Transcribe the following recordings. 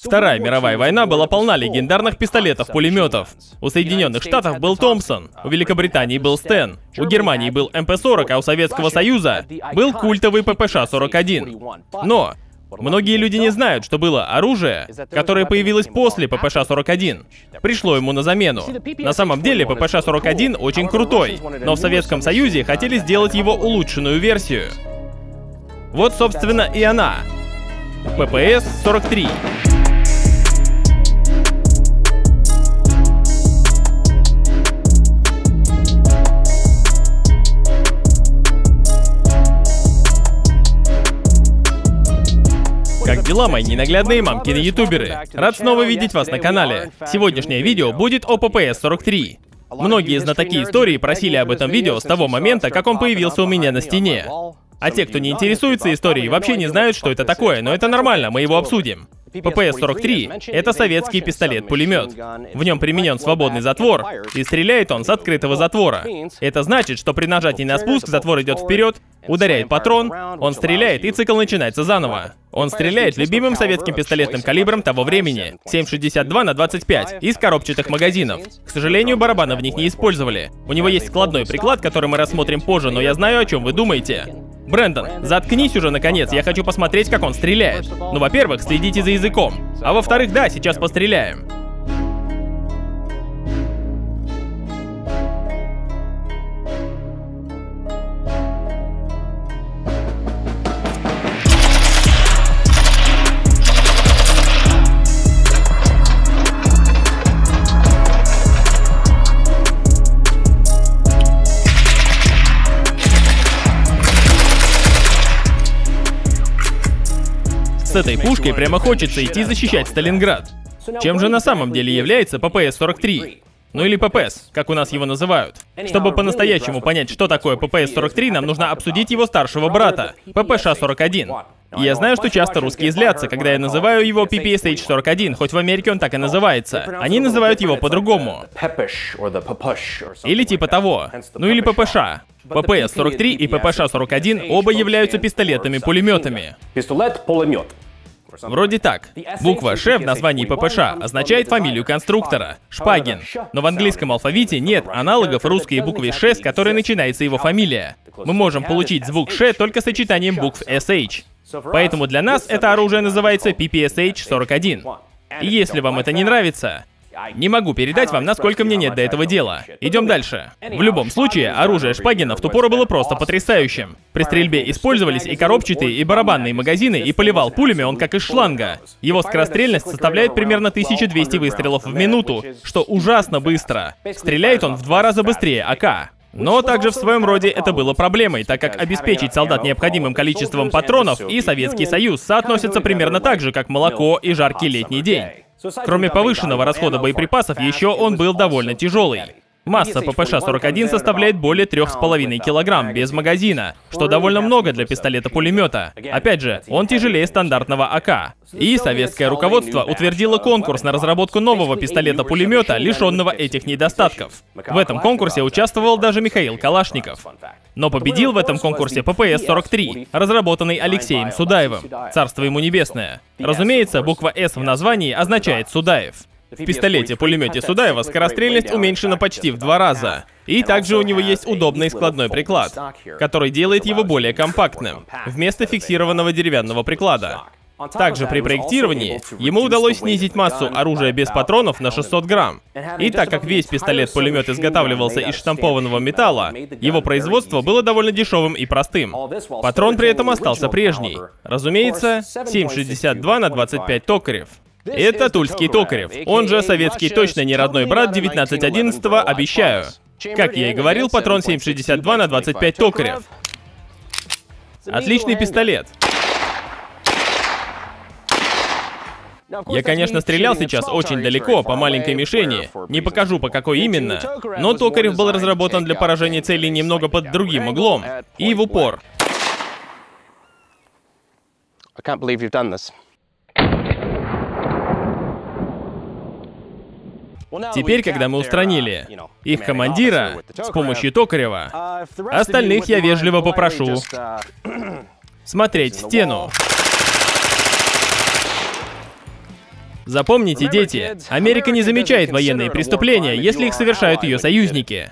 Вторая мировая война была полна легендарных пистолетов-пулеметов. У Соединенных Штатов был Томпсон, у Великобритании был Стен, у Германии был МП-40, а у Советского Союза был культовый ППШ-41. Но Многие люди не знают, что было оружие, которое появилось после ППШ-41. Пришло ему на замену. На самом деле ППШ-41 очень крутой, но в Советском Союзе хотели сделать его улучшенную версию. Вот, собственно, и она. ППС-43. Дела, мои ненаглядные мамкины ютуберы? Рад снова видеть вас на канале. Сегодняшнее видео будет о PPS-43. Многие знатоки истории просили об этом видео с того момента, как он появился у меня на стене. А те, кто не интересуется историей, вообще не знают, что это такое, но это нормально, мы его обсудим. ППС-43 — это советский пистолет-пулемет. В нем применен свободный затвор, и стреляет он с открытого затвора. Это значит, что при нажатии на спуск затвор идет вперед, ударяет патрон, он стреляет, и цикл начинается заново. Он стреляет любимым советским пистолетным калибром того времени, 7,62 на 25, из коробчатых магазинов. К сожалению, барабаны в них не использовали. У него есть складной приклад, который мы рассмотрим позже, но я знаю, о чем вы думаете. Брэндон, заткнись уже наконец, я хочу посмотреть, как он стреляет. Ну, во-первых, следите за языком. А во-вторых, да, сейчас постреляем. Этой пушкой прямо хочется идти защищать Сталинград. Чем же на самом деле является ППС-43? Ну или ППС, как у нас его называют. Чтобы по-настоящему понять, что такое ППС-43, нам нужно обсудить его старшего брата, ППШ-41. И я знаю, что часто русские злятся, когда я называю его PPSH-41, хоть в Америке он так и называется. Они называют его по-другому. Или типа того. Ну или ППШ. ППС-43 и ППШ-41 оба являются пистолетами-пулеметами. Пистолет-пулемет. Вроде так. Буква «Ш» в названии ППШ означает фамилию конструктора — Шпагин. Но в английском алфавите нет аналогов русской букве «Ш», с которой начинается его фамилия. Мы можем получить звук «Ш» только сочетанием букв «SH». Поэтому для нас это оружие называется PPSH-41. И если вам это не нравится, не могу передать вам, насколько мне нет до этого дела. Идем дальше. В любом случае, оружие Шпагина в ту пору было просто потрясающим. При стрельбе использовались и коробчатые, и барабанные магазины, и поливал пулями он как из шланга. Его скорострельность составляет примерно 1200 выстрелов в минуту, что ужасно быстро. Стреляет он в два раза быстрее АК. Но также в своем роде это было проблемой, так как обеспечить солдат необходимым количеством патронов и Советский Союз соотносятся примерно так же, как молоко и жаркий летний день. Кроме повышенного расхода боеприпасов, еще он был довольно тяжелый. Масса ППШ-41 составляет более 3,5 килограмм без магазина, что довольно много для пистолета-пулемета. Опять же, он тяжелее стандартного АК. И советское руководство утвердило конкурс на разработку нового пистолета-пулемета, лишенного этих недостатков. В этом конкурсе участвовал даже Михаил Калашников. Но победил в этом конкурсе ППС-43, разработанный Алексеем Судаевым. Царство ему небесное. Разумеется, буква «С» в названии означает «Судаев». В пистолете-пулемете Судаева скорострельность уменьшена почти в два раза. И также у него есть удобный складной приклад, который делает его более компактным, вместо фиксированного деревянного приклада. Также при проектировании ему удалось снизить массу оружия без патронов на 600 грамм. И так как весь пистолет-пулемет изготавливался из штампованного металла, его производство было довольно дешевым и простым. Патрон при этом остался прежний. Разумеется, 7,62 на 25 токарев. Это Тульский Токарев, он же советский точно не родной брат 1911 обещаю. Как я и говорил, патрон 7,62 на 25 Токарев. Отличный пистолет. Я, конечно, стрелял сейчас очень далеко, по маленькой мишени. Не покажу, по какой именно. Но Токарев был разработан для поражения целей немного под другим углом. И в упор. I can't believe you've done this. Теперь, когда мы устранили их командира с помощью Токарева, остальных я вежливо попрошу смотреть стену. Запомните, дети, Америка не замечает военные преступления, если их совершают ее союзники.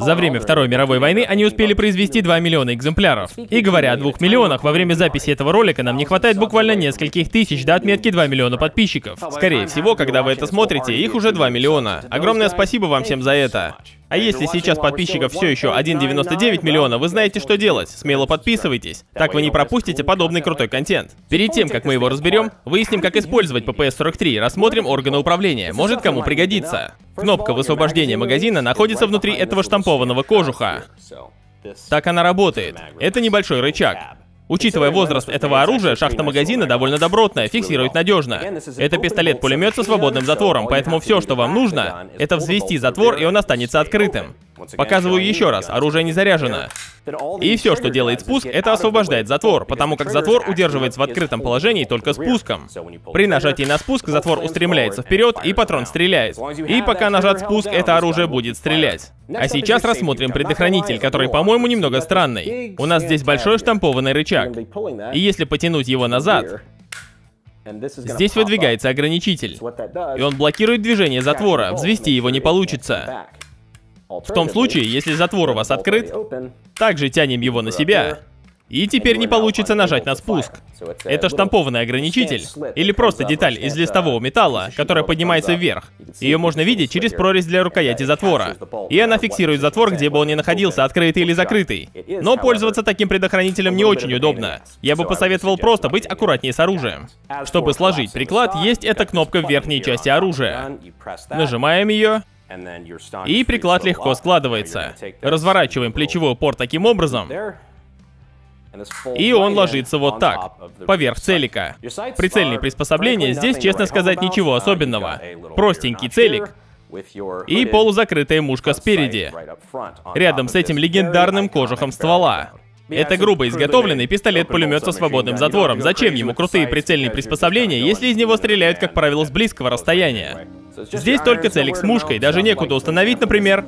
За время Второй мировой войны они успели произвести 2 миллиона экземпляров. И говоря о 2 миллионах, во время записи этого ролика нам не хватает буквально нескольких тысяч до отметки 2 миллиона подписчиков. Скорее всего, когда вы это смотрите, их уже 2 миллиона. Огромное спасибо вам всем за это. А если сейчас подписчиков все еще 1,99 миллиона, вы знаете, что делать. Смело подписывайтесь. Так вы не пропустите подобный крутой контент. Перед тем, как мы его разберем, выясним, как использовать PPS-43, рассмотрим органы управления. Может, кому пригодится. Кнопка высвобождения магазина находится внутри этого штампованного кожуха. Так она работает. Это небольшой рычаг. Учитывая возраст этого оружия, шахта магазина довольно добротная, фиксирует надежно. Это пистолет-пулемет со свободным затвором, поэтому все, что вам нужно, это взвести затвор, и он останется открытым. Показываю еще раз, оружие не заряжено. И все, что делает спуск, это освобождает затвор, потому как затвор удерживается в открытом положении только спуском. При нажатии на спуск затвор устремляется вперед, и патрон стреляет. И пока нажат спуск, это оружие будет стрелять. А сейчас рассмотрим предохранитель, который, по-моему, немного странный. У нас здесь большой штампованный рычаг. И если потянуть его назад, Здесь выдвигается ограничитель, и он блокирует движение затвора, взвести его не получится. В том случае, если затвор у вас открыт, также тянем его на себя, и теперь не получится нажать на спуск. Это штампованный ограничитель, или просто деталь из листового металла, которая поднимается вверх. Ее можно видеть через прорезь для рукояти затвора. И она фиксирует затвор, где бы он ни находился, открытый или закрытый. Но пользоваться таким предохранителем не очень удобно. Я бы посоветовал просто быть аккуратнее с оружием. Чтобы сложить приклад, есть эта кнопка в верхней части оружия. Нажимаем ее, и приклад легко складывается. Разворачиваем плечевой упор таким образом, и он ложится вот так, поверх целика. Прицельные приспособления здесь, честно сказать, ничего особенного. Простенький целик и полузакрытая мушка спереди, рядом с этим легендарным кожухом ствола. Это грубо изготовленный пистолет-пулемет со свободным затвором. Зачем ему крутые прицельные приспособления, если из него стреляют, как правило, с близкого расстояния? Здесь только целик с мушкой, даже некуда установить, например,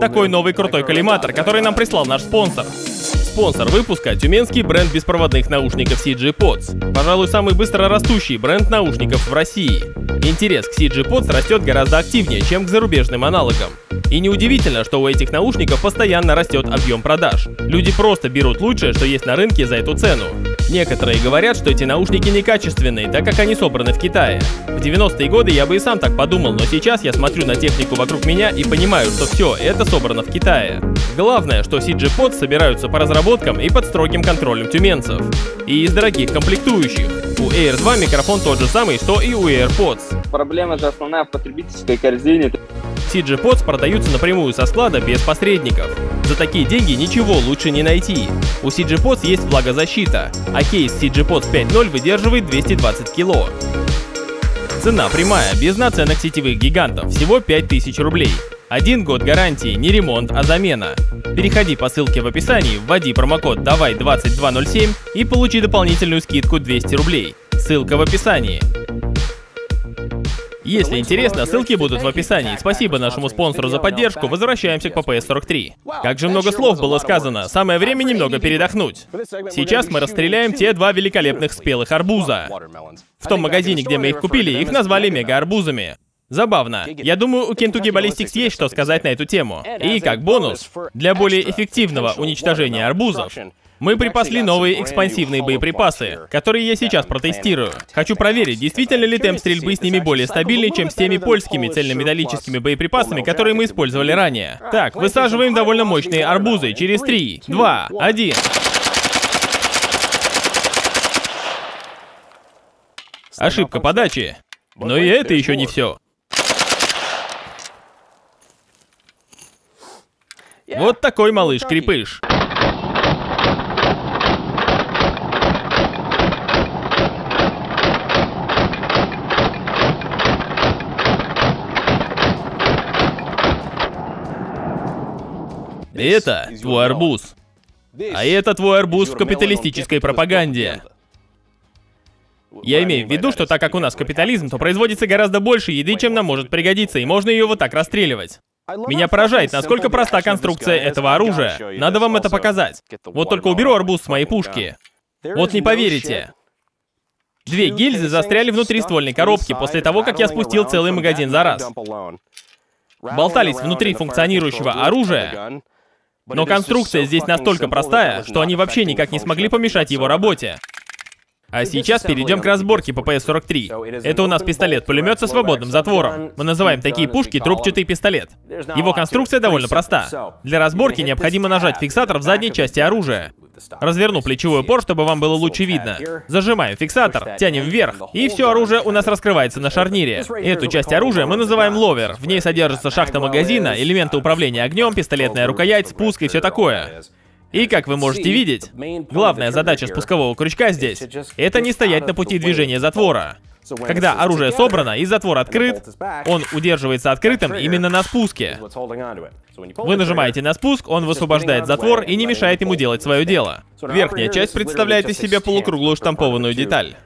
такой новый крутой коллиматор, который нам прислал наш спонсор. Спонсор выпуска – тюменский бренд беспроводных наушников CG Pods. Пожалуй, самый быстро растущий бренд наушников в России. Интерес к CG Pods растет гораздо активнее, чем к зарубежным аналогам. И неудивительно, что у этих наушников постоянно растет объем продаж. Люди просто берут лучшее, что есть на рынке за эту цену. Некоторые говорят, что эти наушники некачественные, так как они собраны в Китае. В 90-е годы я бы и сам так подумал, но сейчас я смотрю на технику вокруг меня и понимаю, что все это собрано в Китае. Главное, что CG Pods собираются по разработкам и под строгим контролем тюменцев. И из дорогих комплектующих. У Air 2 микрофон тот же самый, что и у AirPods. Проблема же основная в потребительской корзине. CG Pods продаются напрямую со склада без посредников. За такие деньги ничего лучше не найти. У CG Pods есть влагозащита, а кейс CG Pods 5.0 выдерживает 220 кило. Цена прямая, без наценок сетевых гигантов, всего 5000 рублей. Один год гарантии, не ремонт, а замена. Переходи по ссылке в описании, вводи промокод «Давай2207» и получи дополнительную скидку 200 рублей. Ссылка в описании. Если интересно, ссылки будут в описании. Спасибо нашему спонсору за поддержку. Возвращаемся к PPS-43. Как же много слов было сказано. Самое время немного передохнуть. Сейчас мы расстреляем те два великолепных спелых арбуза. В том магазине, где мы их купили, их назвали мега-арбузами. Забавно. Я думаю, у Kentucky Ballistics есть что сказать на эту тему. И как бонус, для более эффективного уничтожения арбузов, мы припасли новые экспансивные боеприпасы, которые я сейчас протестирую. Хочу проверить, действительно ли темп стрельбы с ними более стабильный, чем с теми польскими цельнометаллическими боеприпасами, которые мы использовали ранее. Так, высаживаем довольно мощные арбузы. через 3, 2, 1. Ошибка подачи. Но и это еще не все. Вот такой малыш-крепыш. Это твой арбуз. А это твой арбуз в капиталистической пропаганде. Я имею в виду, что так как у нас капитализм, то производится гораздо больше еды, чем нам может пригодиться, и можно ее вот так расстреливать. Меня поражает, насколько проста конструкция этого оружия. Надо вам это показать. Вот только уберу арбуз с моей пушки. Вот не поверите. Две гильзы застряли внутри ствольной коробки после того, как я спустил целый магазин за раз. Болтались внутри функционирующего оружия, но конструкция здесь настолько простая, что они вообще никак не смогли помешать его работе. А сейчас перейдем к разборке ППС-43. Это у нас пистолет-пулемет со свободным затвором. Мы называем такие пушки трубчатый пистолет. Его конструкция довольно проста. Для разборки необходимо нажать фиксатор в задней части оружия. Разверну плечевой упор, чтобы вам было лучше видно. Зажимаем фиксатор, тянем вверх, и все оружие у нас раскрывается на шарнире. Эту часть оружия мы называем ловер. В ней содержится шахта магазина, элементы управления огнем, пистолетная рукоять, спуск и все такое. И как вы можете видеть, главная задача спускового крючка здесь — это не стоять на пути движения затвора. Когда оружие собрано и затвор открыт, он удерживается открытым именно на спуске. Вы нажимаете на спуск, он высвобождает затвор и не мешает ему делать свое дело. Верхняя часть представляет из себя полукруглую штампованную деталь.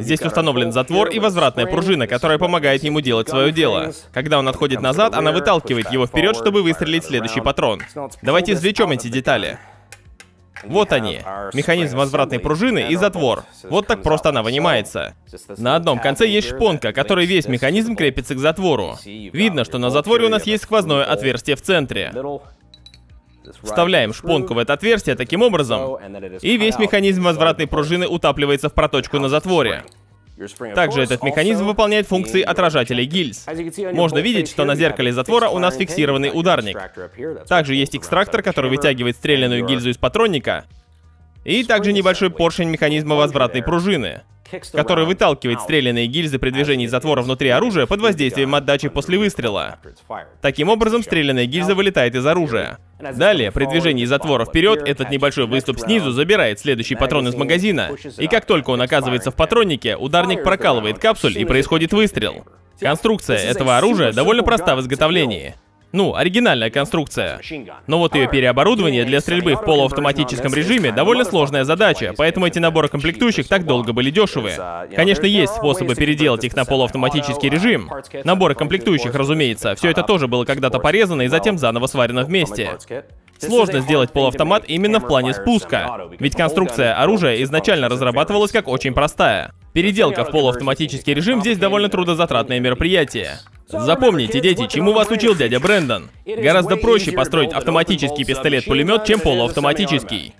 Здесь установлен затвор и возвратная пружина, которая помогает ему делать свое дело. Когда он отходит назад, она выталкивает его вперед, чтобы выстрелить следующий патрон. Давайте извлечем эти детали. Вот они. Механизм возвратной пружины и затвор. Вот так просто она вынимается. На одном конце есть шпонка, которой весь механизм крепится к затвору. Видно, что на затворе у нас есть сквозное отверстие в центре. Вставляем шпонку в это отверстие таким образом, и весь механизм возвратной пружины утапливается в проточку на затворе. Также этот механизм выполняет функции отражателей гильз. Можно видеть, что на зеркале затвора у нас фиксированный ударник. Также есть экстрактор, который вытягивает стрелянную гильзу из патронника. И также небольшой поршень механизма возвратной пружины который выталкивает стрелянные гильзы при движении затвора внутри оружия под воздействием отдачи после выстрела. Таким образом, стрелянная гильза вылетает из оружия. Далее, при движении затвора вперед, этот небольшой выступ снизу забирает следующий патрон из магазина, и как только он оказывается в патроннике, ударник прокалывает капсуль и происходит выстрел. Конструкция этого оружия довольно проста в изготовлении. Ну, оригинальная конструкция. Но вот ее переоборудование для стрельбы в полуавтоматическом режиме довольно сложная задача, поэтому эти наборы комплектующих так долго были дешевые. Конечно, есть способы переделать их на полуавтоматический режим. Наборы комплектующих, разумеется, все это тоже было когда-то порезано и затем заново сварено вместе. Сложно сделать полуавтомат именно в плане спуска, ведь конструкция оружия изначально разрабатывалась как очень простая. Переделка в полуавтоматический режим здесь довольно трудозатратное мероприятие. Запомните, дети, чему вас учил дядя Брэндон. Гораздо проще построить автоматический пистолет-пулемет, чем полуавтоматический.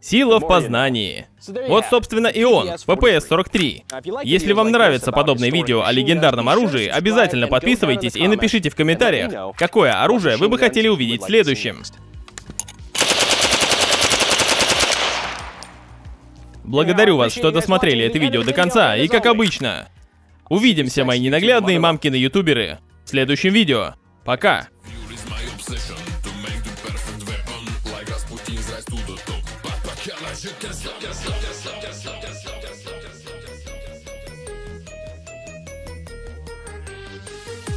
Сила в познании. Вот, собственно, и он, ППС-43. Если вам нравится подобное видео о легендарном оружии, обязательно подписывайтесь и напишите в комментариях, какое оружие вы бы хотели увидеть следующим. Благодарю вас, что досмотрели это видео до конца, и как обычно, увидимся, мои ненаглядные мамкины ютуберы, в следующем видео. Пока!